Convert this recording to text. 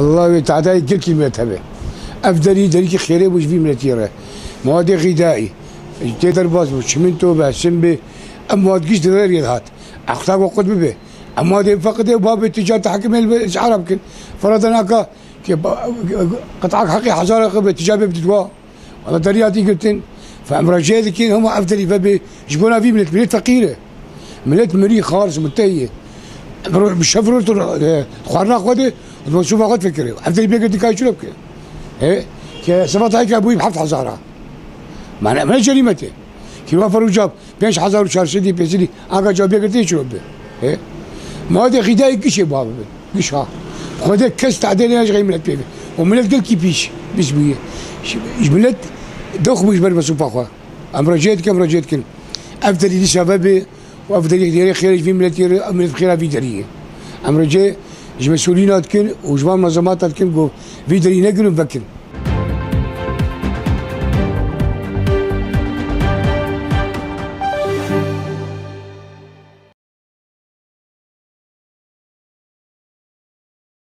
والله تعداي كل كلمة تبع أفضلي دريك خيري وش في ملتيرة مواد غذائي تقدر باز شمنتو بسم به مواد قش دغير يدهات أختار وقت به. مواد فقط باب التجارة تحكم الأسعار يمكن فرضنا كا قطعك حقي حزارة قبل التجارة بتدوا والله درياتي قلتن. فأمراجية ذكين هم أفضلي فبي جبونا في ملت ملت فقيرة. ملت مري خالص منتهية بالشفرة خارنا خودي شوف اخذ فكري أفضلي بيقول دكاي شو لك إيه؟ كي سبعة هيك أبوي بحفظ حزارة. ما ما جريمته كي وفر وجاب بيش حزار وشهر سيدي بيسيدي أنا جاب بيقول شو به. إيه؟ ما هذا خداي قش بابا؟ قش ها؟ خذ كاس تعديل إيش غير ملت بيبي. وملت قال كي بيش بيش بيه ملت؟ دوخ مش بر بس فاخوا أمر جيت كم رجيت كن أفضل لي شبابي وأفضل لي خير في ملت ملت خير في دريه أمر جي مسؤولين كن وجماعه منظمات كن جو في دري نقل وبكن